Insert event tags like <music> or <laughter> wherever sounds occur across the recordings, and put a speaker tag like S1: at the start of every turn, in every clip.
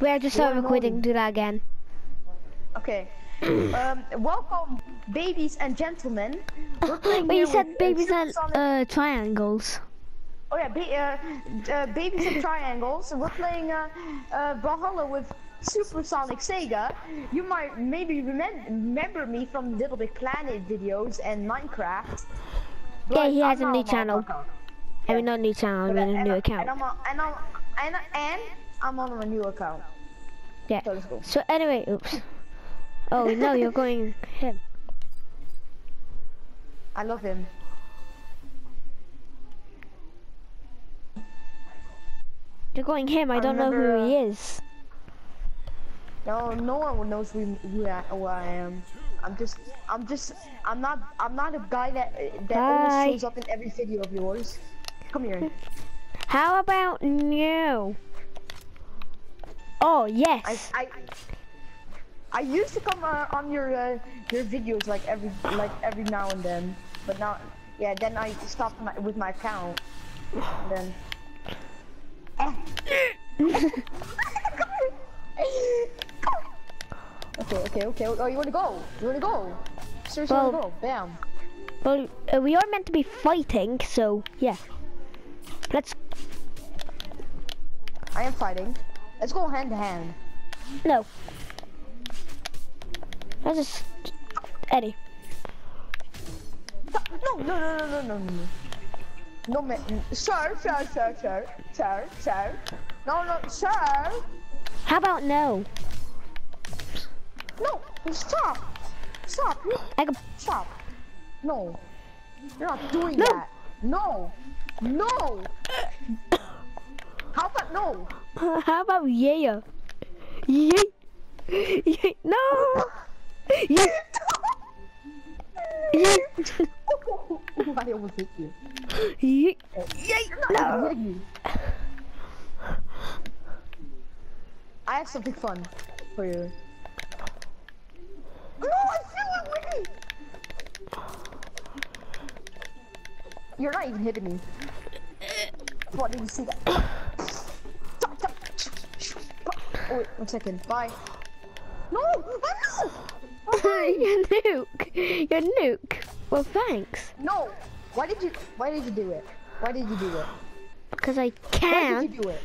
S1: We're just
S2: You
S1: started
S2: wanna
S1: recording. Do that again.
S2: Okay. <coughs> um, welcome, babies and gentlemen. <gasps>
S1: But you said babies and uh, triangles.
S2: Oh yeah, ba uh, uh, babies and triangles. We're playing uh, uh, Brawlhalla with Supersonic Sega. You might maybe remem remember me from Little Big Planet videos and Minecraft.
S1: Yeah,
S2: but
S1: he
S2: I'm
S1: has a new channel. I mean, not new channel. I
S2: But,
S1: mean, a new account.
S2: And I'm on, and I'm and, and I'm on a new account.
S1: Yeah.
S2: So let's go.
S1: So anyway, oops. Oh no, you're going him.
S2: I love him.
S1: You're going him. I don't know who he
S2: uh,
S1: is.
S2: No, no one knows who, who, I, who I am. I'm just, I'm just, I'm not, I'm not a guy that that
S1: Bye.
S2: always shows up in every video of yours. Come here.
S1: How about you? Oh yes.
S2: I, I used to come uh, on your uh, your videos like every like every now and then, but now, yeah, then I stopped my, with my account. Then. <laughs> Okay, okay, okay. Oh, you wanna go? You wanna go? Seriously,
S1: Well-
S2: wanna go? Bam.
S1: Well, uh, we are meant to be fighting, so yeah. Let's
S2: I am fighting. Let's go hand to hand.
S1: no. Let's just Eddie.
S2: No, no, no, no, no, no, no. No, man. Sir, sir, sir, sir, sir, sir. No, no, sir.
S1: How about no?
S2: No, stop. Stop.
S1: I can,
S2: Stop. No. You're not doing
S1: No.
S2: that. No. No. No? <laughs>
S1: how about yeah? Yeah. yeah. No. Yeah. <laughs> Yeah.
S2: I almost hit you.
S1: Yeah. <laughs>
S2: You're not
S1: No.
S2: I have something fun for you. No, I feel it winning. You're not even hitting me. What did you see that? Oh wait, one second. Bye. No, no, <laughs>
S1: You're nuke. You're nuke. Well, thanks.
S2: no. Why did you? Why did you do it? Why did you do it?
S1: Because I can.
S2: Why did you do it?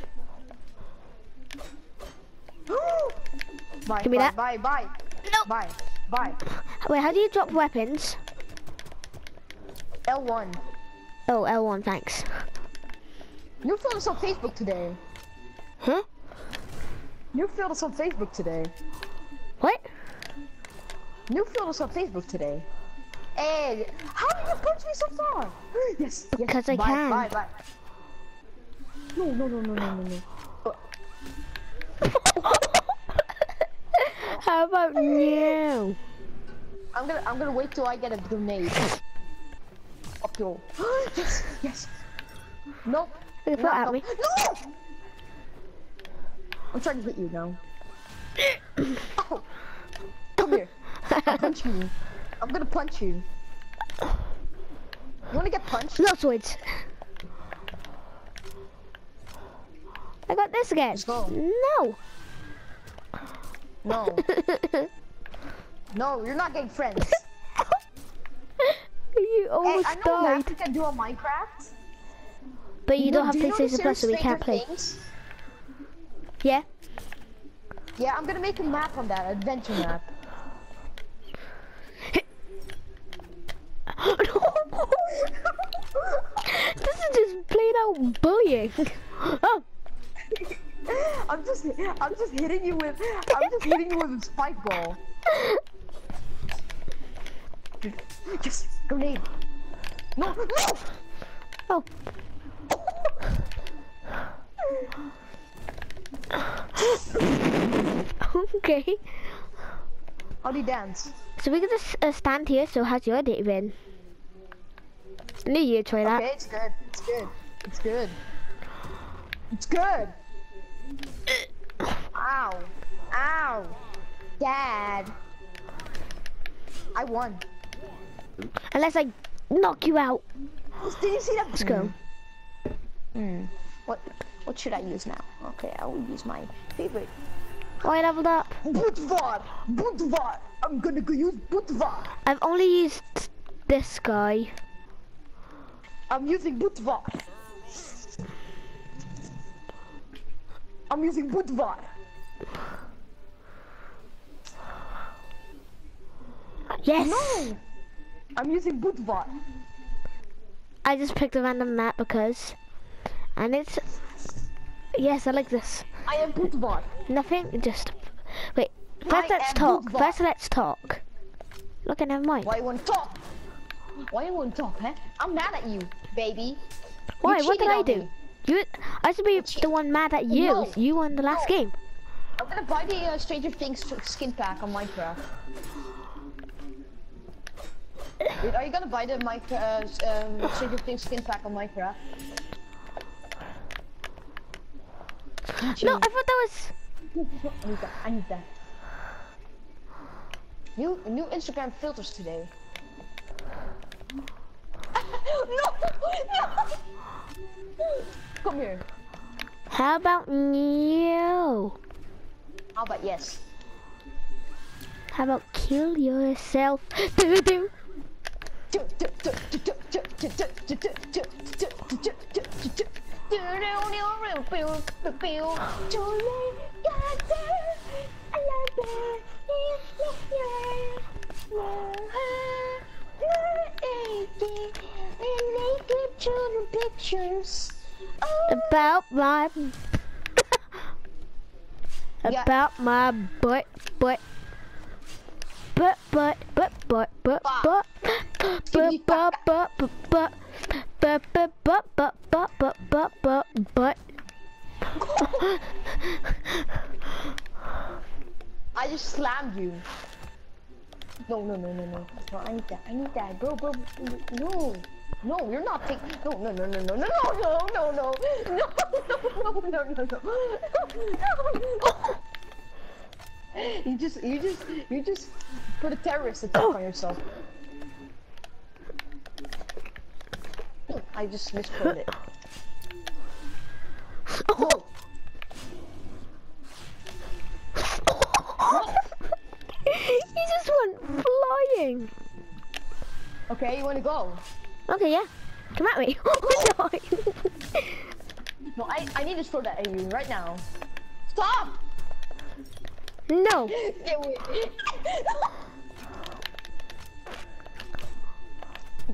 S2: <gasps> bye,
S1: Give me
S2: bye,
S1: that.
S2: bye, bye,
S1: No.
S2: bye, bye.
S1: Wait, how do you drop weapons?
S2: L1.
S1: Oh, L1, thanks.
S2: You filled us on Facebook today.
S1: Huh?
S2: You filled us on Facebook today.
S1: What?
S2: You filled us on Facebook today. Hey, how did you punch me so far? <laughs> yes, yes.
S1: Because I
S2: bye,
S1: can.
S2: Bye, bye. No, no, no, no, no, no, no. <laughs>
S1: How about you?
S2: I'm gonna, I'm gonna wait till I get a grenade. Up your. <gasps> yes, yes. Nope.
S1: At
S2: no.
S1: me.
S2: No! I'm trying to hit you now. oh. Come here. You. I'm gonna punch you. You wanna get punched?
S1: No swords. I got this again.
S2: Let's go.
S1: No.
S2: No. <laughs> No, you're not getting friends. <laughs>
S1: you
S2: hey,
S1: almost
S2: I know
S1: died.
S2: you can do on Minecraft.
S1: But you don't have
S2: do
S1: PlayStation Plus, so we can't play.
S2: Things?
S1: Yeah.
S2: Yeah, I'm gonna make a map on that, adventure map. <laughs>
S1: this is just plain out bullying. <laughs> oh,
S2: I'm just, I'm just hitting you with, I'm just hitting you with a spike ball. Yes, grenade. No, no.
S1: oh. <laughs> okay.
S2: How do you dance?
S1: So we can gonna uh, stand here. So how's your day been? Knew you'd try that.
S2: Okay, it's good. It's good. It's good. It's good. Ow. Ow. Dad. I won.
S1: Unless I knock you out.
S2: Did you see that?
S1: Let's go.
S2: Hmm. What what should I use now? Okay. Okay, I will use my favorite.
S1: Oh, I leveled up.
S2: Bödvar! Bödvar! I'm gonna go use Bödvar!
S1: I've only used this guy.
S2: I'm using Bödvar. I'm using Bödvar.
S1: Yes.
S2: No! I'm using Bödvar.
S1: I just picked a random map because, and it's. Yes, I like this.
S2: I am Bödvar.
S1: Nothing. Just wait. First,
S2: I
S1: let's talk. First, let's talk. Look, I never mind.
S2: Why you wanna talk? Why you won't talk, huh? I'm mad at you, baby.
S1: Why? What did I do?
S2: me.
S1: You. I should be the one mad at you.
S2: No.
S1: You won the last
S2: No.
S1: game.
S2: I'm gonna buy the uh, Stranger Things skin pack on Minecraft. <laughs> Wait, are you gonna buy the Minecraft, uh, um, Stranger Things skin pack on Minecraft?
S1: No, I thought that was.
S2: I need that. I need that. New new Instagram filters today. no, no. Come here.
S1: How about you?
S2: How about yes?
S1: How about kill yourself? Do do.
S2: Pictures.
S1: About my.
S2: Yeah.
S1: About my butt, butt. Butt, butt, butt, butt, butt, butt. Butt, butt, butt, butt, butt. Butt, butt, butt, butt, butt, butt,
S2: I just slammed you. No, no, no, no, no. No, I need that. I need that. Bro, bro, bro no. No, you're not taking. No, no, no, no, no, no, no, no, no, no, no, no, no, no, no, no. You just, you just, you just put a terrorist attack on yourself. I just misquoted it. No.
S1: you just went
S2: Okay, you wanna go?
S1: Okay, yeah. Come at me. <laughs> Oh no.
S2: No, I, I need to throw that at you right now. Stop!
S1: no. <laughs>
S2: Get away.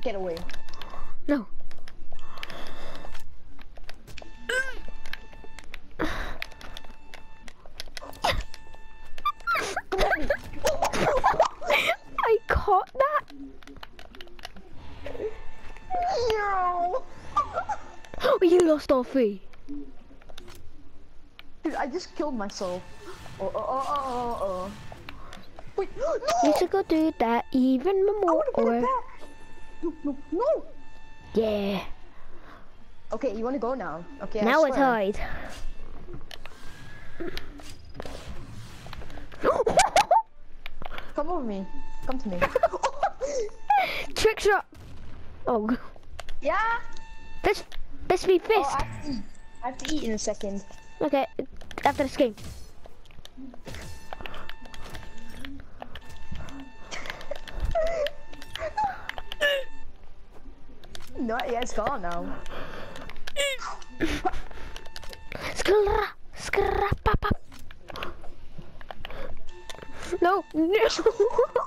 S2: <laughs> Get away.
S1: No. I caught that.
S2: No!
S1: Oh, you lost all three.
S2: Dude, I just killed myself. Oh, oh, oh, oh, oh, oh. Wait, <gasps> no!
S1: You should go do that even more. Or.
S2: No, no, no!
S1: yeah.
S2: Okay, you wanna go now? Okay,
S1: now it's hide. <gasps>
S2: Come over me. Come to me. <laughs>
S1: Trick shot. Oh,
S2: yeah?
S1: let's let's be
S2: Oh. I have to eat. I have to eat in a second.
S1: Okay, after this game.
S2: No, yeah, it's gone now.
S1: Skra, skra, pa, pa. No, no. <laughs>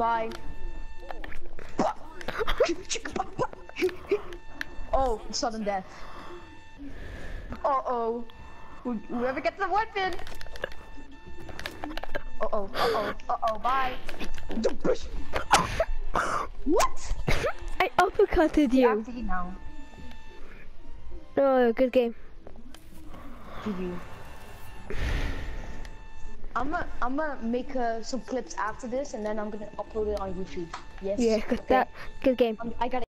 S2: Bye. Oh, sudden death. Uh oh. Whoever gets the weapon. Uh oh, uh oh, uh oh, bye. what?
S1: I uppercutted
S2: You
S1: you.
S2: have to eat now.
S1: Oh, good game.
S2: GG. I'm gonna I'm gonna make uh, some clips after this, and then I'm gonna upload it on YouTube. Yes.
S1: Yeah, cause
S2: okay?
S1: that good game.
S2: Um, I gotta